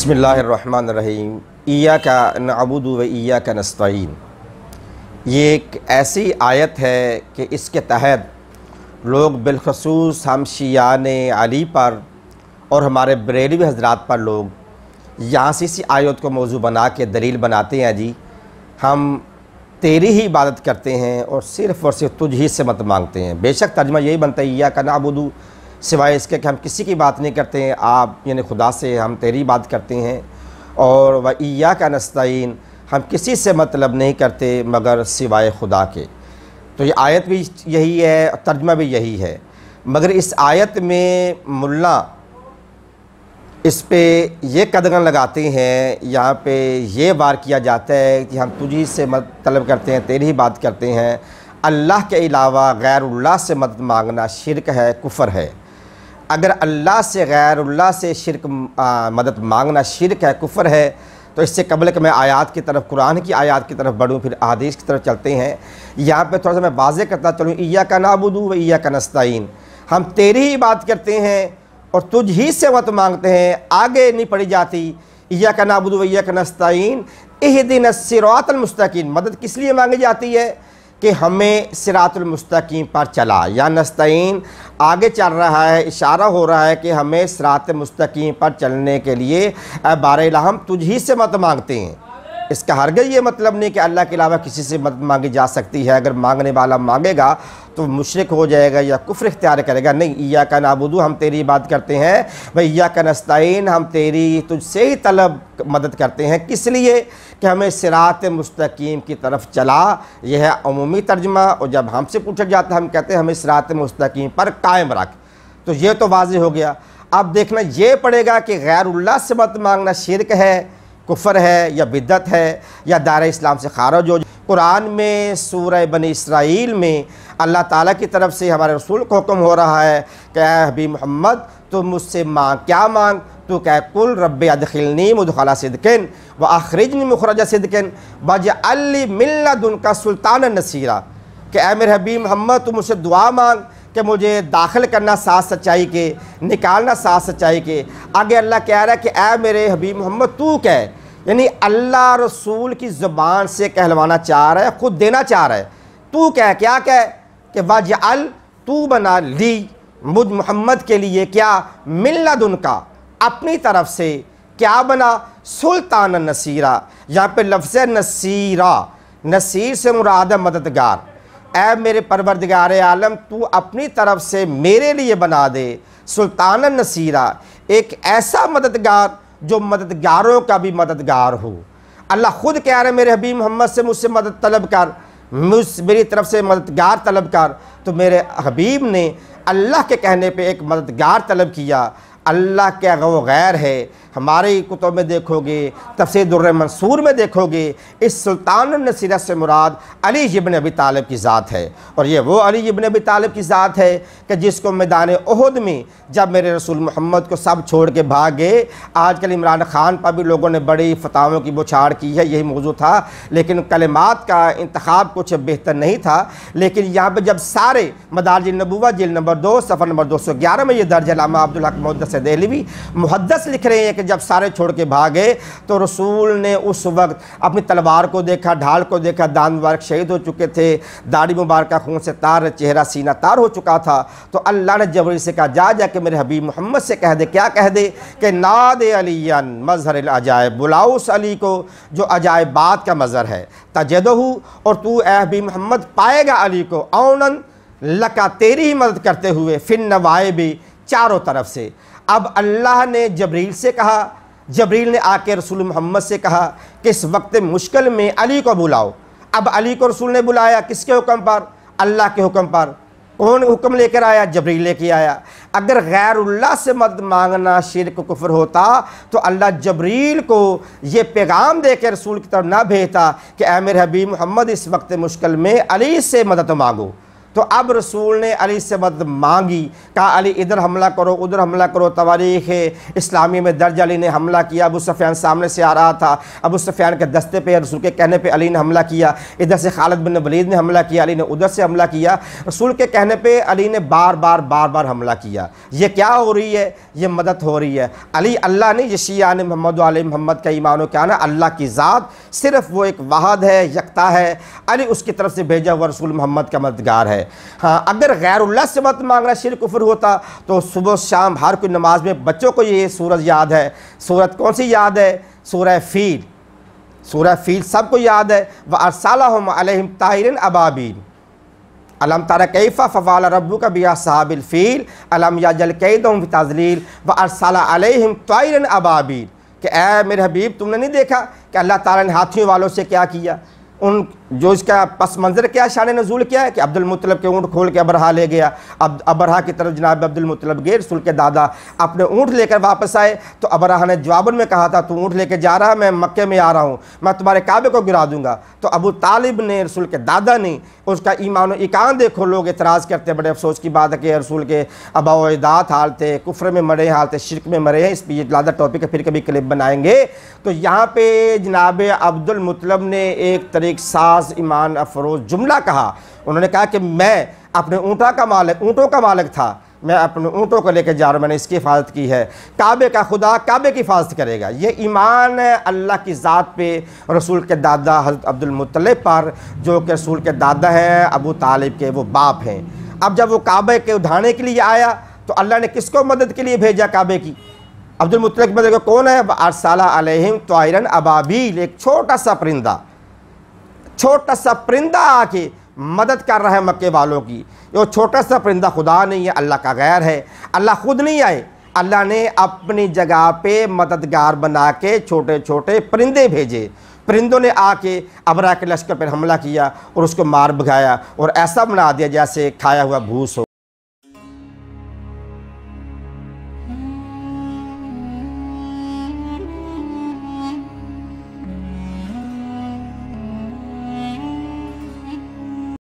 بسم اللہ الرحمن الرحیم۔ ایا کا نعبد و ایا کا نستعین۔ یہ ایک ایسی آیت ہے کہ اس کے تحت لوگ بالخصوص ہم شیعان علی پر اور ہمارے بریلوی حضرات پر لوگ یہاں سے اسی آیت کو موضوع بنا کے دلیل بناتے ہیں جی۔ ہم تیری ہی عبادت کرتے ہیں اور صرف اور صرف تجھ ہی سے مت مانگتے ہیں۔ بے شک ترجمہ یہی بنتا ہے یا کا نعبدو سوائے اس کے کہ ہم کسی کی بات نہیں کرتے ہیں، آپ یعنی خدا سے ہم تیری بات کرتے ہیں۔ اور و ایا کا نستعین ہم کسی سے مطلب نہیں کرتے مگر سوائے خدا کے۔ تو یہ آیت بھی یہی ہے اور ترجمہ بھی یہی ہے۔ مگر اس آیت میں ملا اس پہ یہ قدغن لگاتے ہیں، یہاں پہ یہ وار کیا جاتا ہے کہ ہم تجھی سے مدد طلب کرتے ہیں، تیری ہی بات کرتے ہیں۔ اللہ کے علاوہ غیر اللہ سے مدد مانگنا شرک ہے، کفر ہے۔ اگر اللہ سے غیر اللہ سے شرک مدد مانگنا شرک ہے، کفر ہے، تو اس سے قبل کہ میں آیات کی طرف، قرآن کی آیات کی طرف بڑھوں، پھر احادیث کی طرف چلتے ہیں۔ یہاں پہ تھوڑا سا میں واضح کرتا چلوں ایا کا نابودو و ایا کا نستعین۔ ہم تیری ہی بات کرتے ہیں اور تجھ ہی سے وقت مانگتے ہیں، آگے نہیں پڑی جاتی۔ ایا کا نابودو و ایا کا نستعین۔ اہدن الصراط المستقیم۔ مدد کس لیے مانگی جاتی ہے؟ کہ ہمیں سرات المستقیم پر چلا۔ یا نستعین، آگے چل رہا ہے، اشارہ ہو رہا ہے کہ ہمیں سرات مستقیم پر چلنے کے لیے، اے بار الہ ہم تجھ ہی سے مت مانگتے ہیں۔ اس کا ہرگز یہ مطلب نہیں کہ اللہ کے علاوہ کسی سے مدد مانگی جا سکتی ہے۔ اگر مانگنے والا مانگے گا تو مشرک ہو جائے گا یا کفر اختیار کرے گا۔ نہیں ایا کا نابودو ہم تیری بات کرتے ہیں۔ بھئی ایا کا نستعین، ہم تیری تجھ سے ہی طلب مدد کرتے ہیں۔ کس لیے؟ کہ ہمیں صراط مستقیم کی طرف چلا۔ یہ ہے عمومی ترجمہ۔ اور جب ہم سے پوچھا جاتا ہے، ہم کہتے ہیں، ہمیں صراط مستقیم پر قائم رکھ۔ تو یہ تو واضح ہو گیا۔ اب دیکھنا یہ پڑے گا کہ غیر اللہ سے مدد مانگنا شرک ہے، کفر ہے یا بدت ہے یا دائرہ اسلام سے خارج ہو۔ قرآن میں، سورہ بنی اسرائیل میں اللہ تعالیٰ کی طرف سے ہمارے رسول کو حکم ہو رہا ہے کہ اے حبیب محمد تو مجھ سے مانگ، کیا مانگ؟ تو کہ کل رب ادخلنی مدخلا صدقن و اخرجنی مخرج صدقن بجعلی ملت ان کا سلطان نصیرہ کہ اے میرے حبیب محمد تو مجھ سے دعا مانگ کہ مجھے داخل کرنا ساتھ سچائی کے، نکالنا ساتھ سچائی کے۔ آگے اللہ کہہ رہا ہے کہ اے میرے حبیب محمد، تو کہہ یعنی اللہ رسول کی زبان سے کہلوانا چاہ رہا ہے، خود دینا چاہ رہا ہے۔ تو کہہ کیا کہہ کہ وجعل تو بنا لی۔ مجھ محمد کے لیے کیا ملد ان کا۔ اپنی طرف سے کیا بنا؟ سلطان نصیرہ۔ یہاں پہ لفظ نصیرہ۔ نصیر سے مراد مددگار۔ اے میرے پروردگار عالم، تو اپنی طرف سے میرے لیے بنا دے۔ سلطان نصیرہ۔ ایک ایسا مددگار جو مددگاروں کا بھی مددگار ہو۔ اللہ خود کہہ رہے میرے حبیب محمد سے مجھ سے مدد طلب کر، مجھ میری طرف سے مددگار طلب کر۔ تو میرے حبیب نے اللہ کے کہنے پہ ایک مددگار طلب کیا۔ اللہ کے غو غیر ہے۔ ہمارے کتب میں دیکھو گے، تفسیر در منصور میں دیکھو گے، اس سلطان النصیرہ سے مراد علی ابن ابی طالب کی ذات ہے۔ اور یہ وہ علی ابن ابی طالب کی ذات ہے کہ جس کو میدان احد میں جب میرے رسول محمد کو سب چھوڑ کے بھاگے آج کل عمران خان پر بھی لوگوں نے بڑی فتاووں کی بچھاڑ کی ہے، یہی موضوع تھا۔ لیکن کلمات کا انتخاب کچھ بہتر نہیں تھا۔ لیکن یہاں پہ جب سارے مدارج نبوہ جلد نمبر دو، صفحہ نمبر دو سو گیارہ میں یہ درج علامہ عبدالحق محدث دہلوی محدث لکھ رہے ہیں کہ کہ جب سارے چھوڑ کے بھاگے تو رسول نے اس وقت اپنی تلوار کو دیکھا، ڈھال کو دیکھا دان مبارک شہید ہو چکے تھے، داڑھی مبارکہ، خون سے تار، چہرہ سینہ تار ہو چکا تھا۔ تو اللہ نے جبری سے کہا، جا جا کے میرے حبیب محمد سے کہہ دے۔ کیا کہہ دے؟ کہ ناد علی مظہر العجائب، بلاؤ اس علی کو جو عجائبات کا مظہر ہے۔ تجدہ اور تو اے حبیب محمد، پائے گا علی کو اونن لکا تیری ہی مدد کرتے ہوئے فن نوائے بھی چاروں طرف سے۔ اب اللہ نے جبریل سے کہا، جبریل نے آ کے رسول محمد سے کہا کہ اس وقت مشکل میں علی کو بلاؤ۔ اب علی کو رسول نے بلایا کس کے حکم پر؟ اللہ کے حکم پر۔ کون حکم لے کر آیا؟ جبریل لے کے آیا۔ اگر غیر اللہ سے مدد مانگنا شرک کفر ہوتا تو اللہ جبریل کو یہ پیغام دے کے رسول کی طرف نہ بھیجتا کہ اے میرے حبیب محمد، اس وقت مشکل میں علی سے مدد مانگو۔ تو اب رسول نے علی سے مدد مانگی، کہا، علی، ادھر حملہ کرو، ادھر حملہ کرو، تواریخ اسلامی میں درج علی نے حملہ کیا۔ ابو سفیان سامنے سے آ رہا تھا۔ ابو سفیان کے دستے پہ، رسول کے کہنے پہ علی نے حملہ کیا۔ ادھر سے خالد بن ولید نے حملہ کیا، علی نے ادھر سے حملہ کیا۔ رسول کے کہنے پہ علی نے بار بار بار بار حملہ کیا۔ یہ کیا ہو رہی ہے؟ یہ مدد ہو رہی ہے۔ علی اللہ نے یہ شیعان محمد و علیہ محمد کا ایمان و کیا نا اللہ کی ذات صرف وہ ایک واحد ہے، یکتا ہے۔ علی اس کی طرف سے بھیجا ہوا رسول محمد کا مددگار ہے۔ ہاں اگر غیر اللہ سے مت مانگنا شرک کفر ہوتا تو صبح شام ہر کوئی نماز میں بچوں کو یہ سورج یاد ہے۔ سورت کون سی یاد ہے؟ سورہ فیل۔ سورہ فیل سب کو یاد ہے۔ وَأَرْسَالَهُمْ عَلَيْهِمْ طَاهِرٍ أَبَابِيلٍ۔ علم تارا کیفا فوال ربو کا بیا صحاب الفیل علم یا جل قیدہم فی تازلیل وَأَرْسَالَ عَلَيْهِمْ طَائِرٍ أَبَابِيلٍ۔ کہ اے میرے حبیب، تم نے نہیں دیکھا کہ اللہ تعالیٰ نے ہاتھیوں والوں سے کیا کیا؟ ان جو اس کا پس منظر کیا شان نزول کیا ہے کہ عبد المطلب کے اونٹ کھول کے ابرہا لے گیا، اب ابرہا کی طرف جناب عبد المطلب گئے رسول کے دادا اپنے اونٹ لے کر واپس آئے۔ تو ابرہا نے جوابن میں کہا تھا، تو اونٹ لے کے جا رہا میں مکے میں آ رہا ہوں، میں تمہارے کعبے کو گرا دوں گا۔ تو ابو طالب نے، رسول کے دادا نے اس کا ایمان و اکان دیکھو، لوگ اعتراض کرتے، بڑے افسوس کی بات ہے کہ رسول کے ابا و اجداد حال تھے، کفر میں مرے، حال تھے، شرک میں مرے ہیں، اس پہ یہ لادہ ٹاپک ہے، پھر کبھی کلپ بنائیں گے۔ تو یہاں پہ جناب عبد المطلب نے ایک طریق ساز ایمان افروز جملہ کہا۔ انہوں نے کہا کہ میں اپنے اونٹا کا مالک، اونٹوں کا مالک تھا۔ میں اپنے اونٹوں کو لے کے جا رہا ہوں، میں نے اس کی حفاظت کی ہے۔ کعبے کا خدا کعبے کی حفاظت کرے گا۔ یہ ایمان ہے اللہ کی ذات پہ، رسول کے دادا حضرت عبد المطلب پر، جو کہ رسول کے دادا ہیں ابو طالب کے وہ باپ ہیں۔ اب جب وہ کعبے کے اٹھانے کے لیے آیا، تو اللہ نے کس کو مدد کے لیے بھیجا کعبے کی؟ عبد المطلب مدد کون ہے؟ ارسالہ علیہم طائرن ابابیل ایک چھوٹا سا پرندہ۔ چھوٹا سا پرندہ آ کے مدد کر رہا ہے مکے والوں کی۔ جو چھوٹا سا پرندہ خدا نہیں ہے، اللہ کا غیر ہے۔ اللہ خود نہیں آئے۔ اللہ نے اپنی جگہ پہ مددگار بنا کے چھوٹے چھوٹے پرندے بھیجے۔ پرندوں نے آ کے ابرا کے لشکر پر حملہ کیا اور اس کو مار بگایا اور ایسا بنا دیا جیسے کھایا ہوا بھوس ہو۔